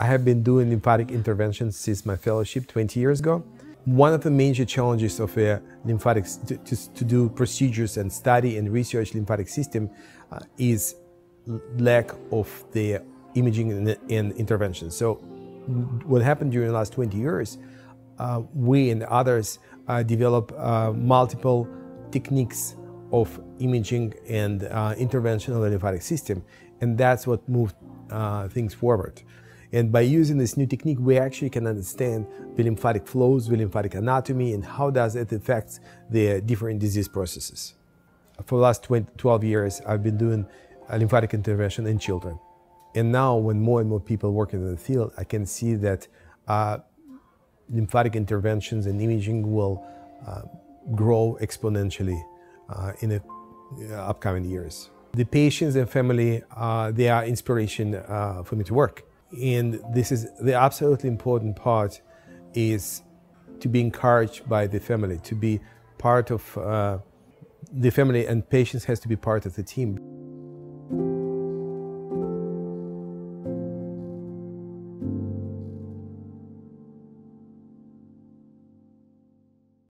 I have been doing lymphatic interventions since my fellowship 20 years ago. One of the major challenges of a lymphatic to, to, to do procedures and study and research lymphatic system uh, is lack of the imaging and, and, intervention. So what happened during the last 20 years, uh, we and others uh, developed uh, multiple techniques of imaging and uh, intervention of the lymphatic system, and that's what moved uh, things forward. And by using this new technique, we actually can understand the lymphatic flows, the lymphatic anatomy, and how does it affect the different disease processes. For the last 20, 12 years, I've been doing lymphatic intervention in children. And now, when more and more people work in the field, I can see that uh, lymphatic interventions and imaging will uh, grow exponentially uh, in the uh, upcoming years. The patients and family, uh, they are inspiration uh, for me to work. And this is the absolutely important part is to be encouraged by the family, to be part of uh, the family and patients has to be part of the team.